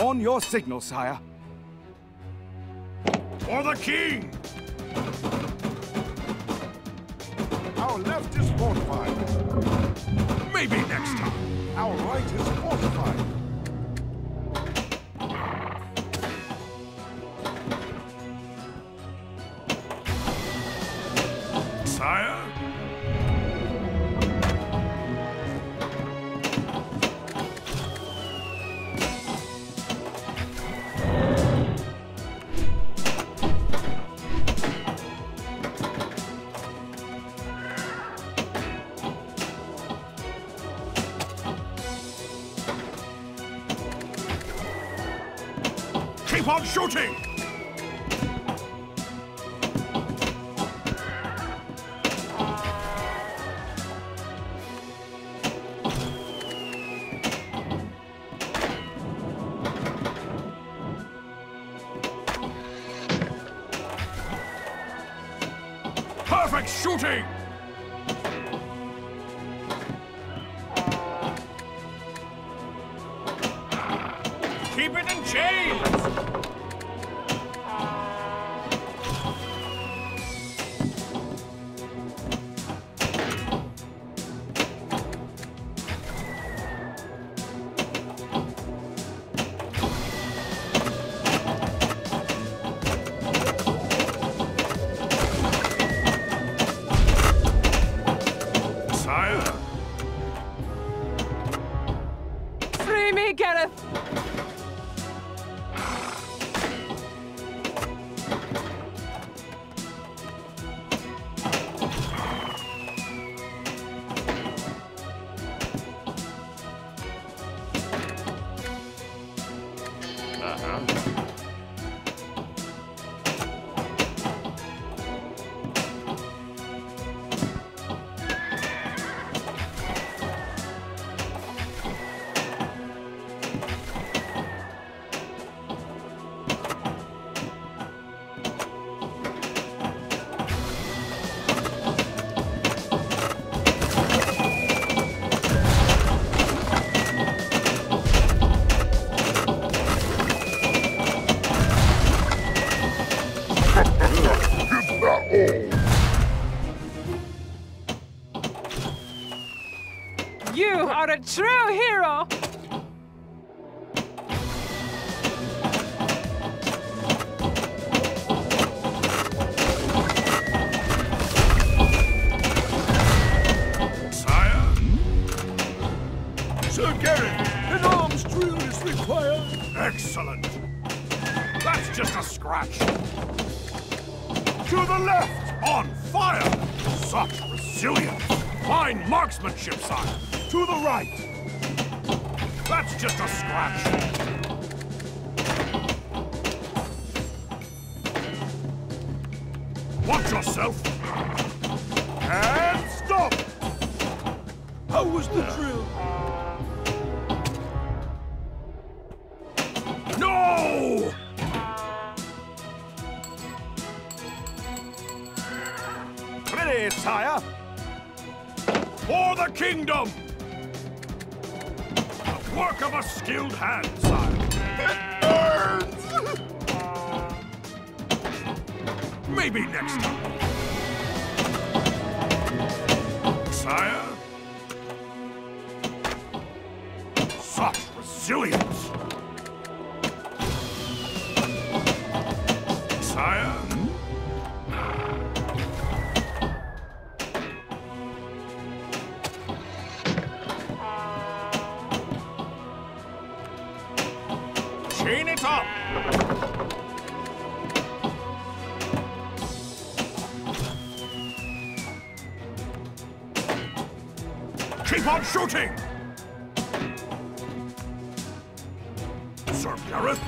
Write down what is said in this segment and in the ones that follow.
On your signal, sire. For the king! Our left is fortified. Maybe next time. Our right is fortified. Keep on shooting! Perfect shooting! Keep it in chains! True hero! Sire? Sir Gareth, an arms drill is required. Excellent. That's just a scratch. To the left! On fire! Such resilience! Fine marksmanship, sire! To the right! That's just a scratch! Watch yourself! And stop! How was the drill? No! Ready, sire. For the kingdom! Work of a skilled hand, sire. Maybe next time. Sire? Such resilience! Chain it up! Keep on shooting! Sir Gareth,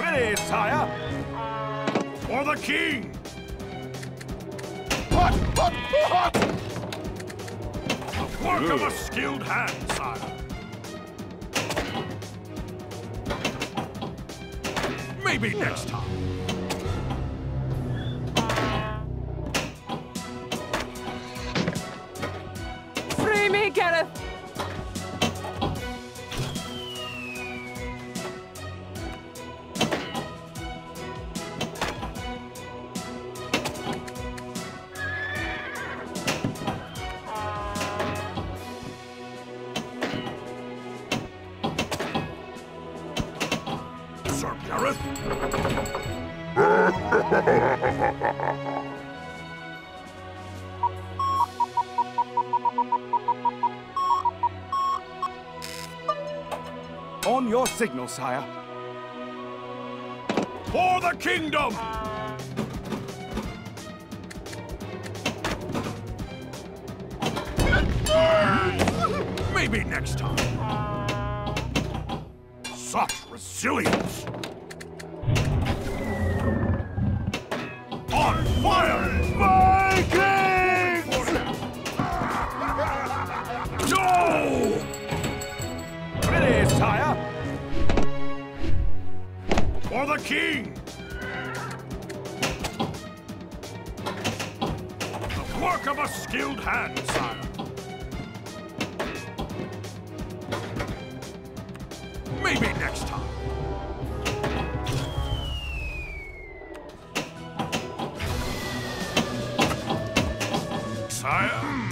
Ready, sire. for the king! What? What? What? The work of a skilled hand, sire. Maybe next time. Free me, Gareth! Signal, sire. for the kingdom! Maybe next time. Such resilience! On fire! The king! The work of a skilled hand, sire. Maybe next time. Sire?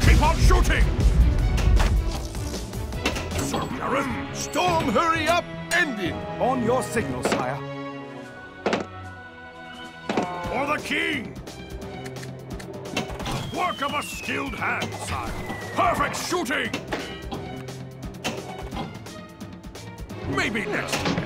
Keep on shooting! Sir Gareth, Storm, hurry up! End it! On your signal, sire. for the king! The work of a skilled hand, sire. Perfect shooting! Maybe next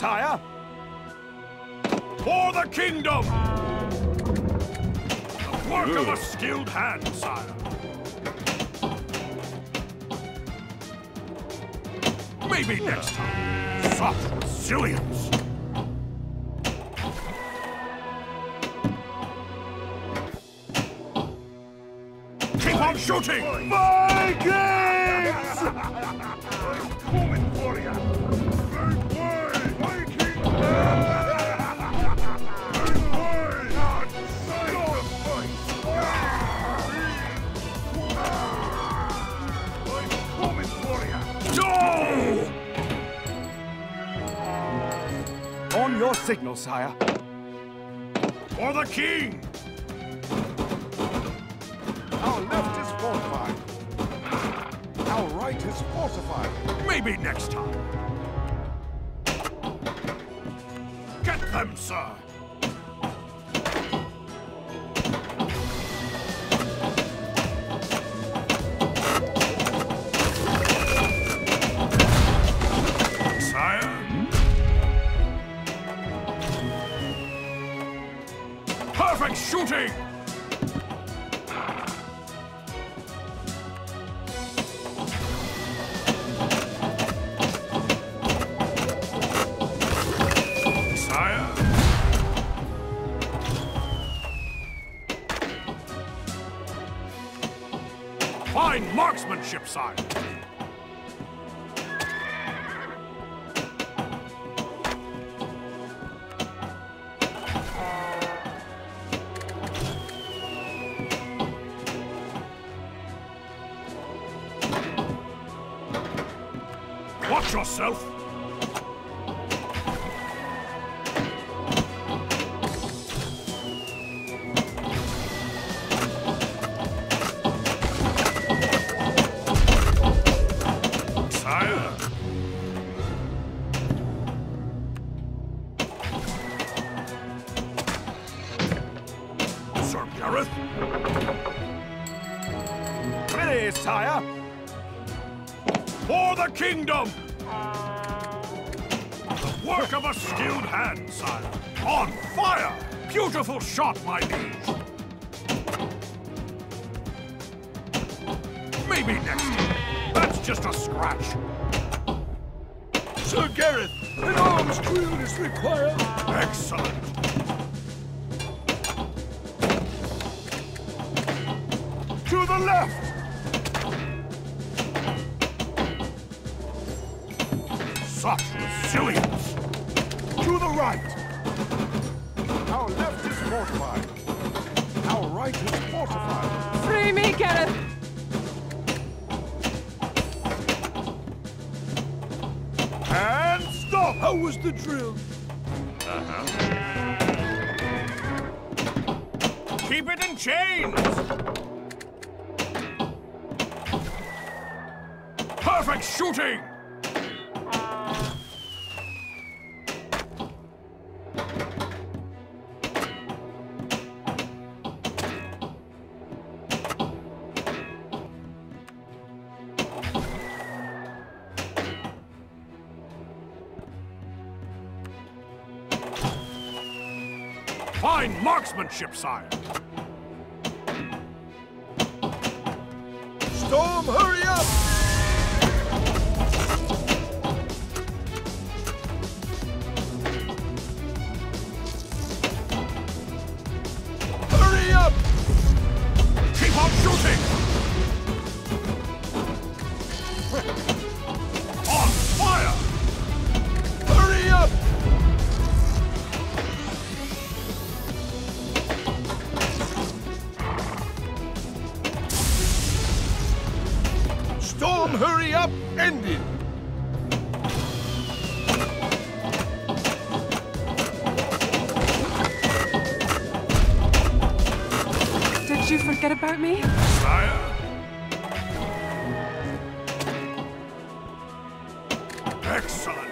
sire. For the kingdom! The work of a skilled hand, sire. Maybe next time. Such resilience! Keep on shooting! Vikings! Your signal, sire. For the king! Our left is fortified. Our right is fortified. Maybe next time. Attack them, sir! Sire? Perfect shooting! Fine marksmanship, sire. Watch yourself! Kingdom! The work of a skilled hand, sire. On fire! Beautiful shot, my liege. Maybe next time. That's just a scratch. Sir Gareth, an arms drill is required. Excellent. To the left. Such resilience. To the right. Our left is fortified. Our right is fortified. Free me, Gareth! And stop. How was the drill? Uh-huh. Keep it in chains. Perfect shooting! Marksmanship, sire. Storm, hurry up. Ended. Did you forget about me? Sire? Excellent!